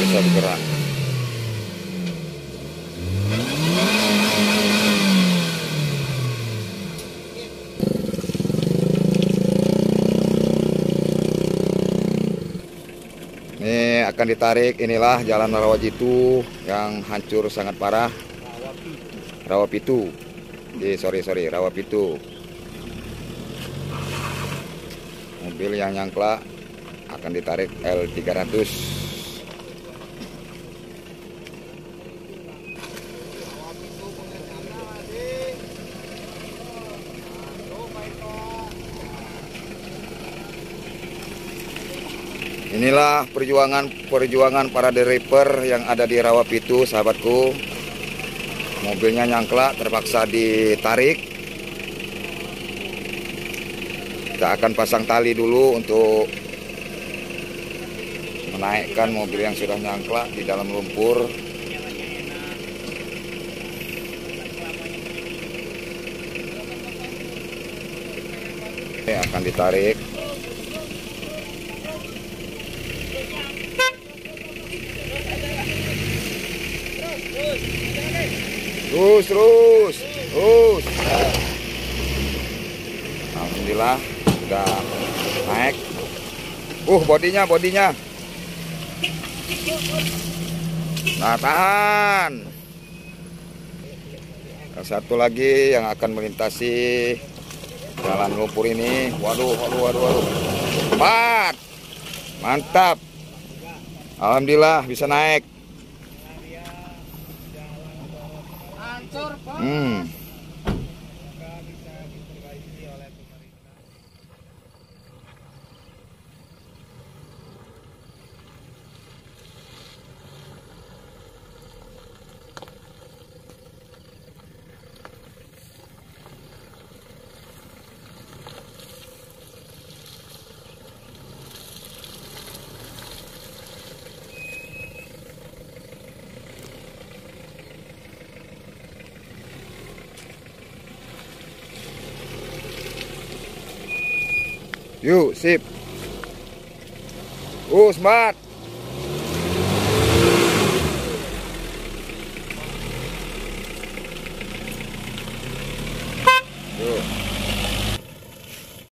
bisa bergerak ini akan ditarik inilah jalan Rawajitu yang hancur sangat parah. Rawapitu. Eh, sorry sorry Rawapitu. Mobil yang nyangkla akan ditarik L300 Inilah perjuangan-perjuangan para driver yang ada di Rawapitu, sahabatku. Mobilnya nyangkla, terpaksa ditarik. Kita akan pasang tali dulu untuk menaikkan mobil yang sudah nyangkla di dalam lumpur. Ini akan ditarik. Terus, terus, terus. Alhamdulillah sudah naik. Uh, bodinya, bodinya. Nah, tahan. Satu lagi yang akan melintasi jalan lumpur ini. Waduh, waduh, waduh, waduh. Empat. Mantap. Alhamdulillah bisa naik. 嗯。Yuk, sip. Uh, smart.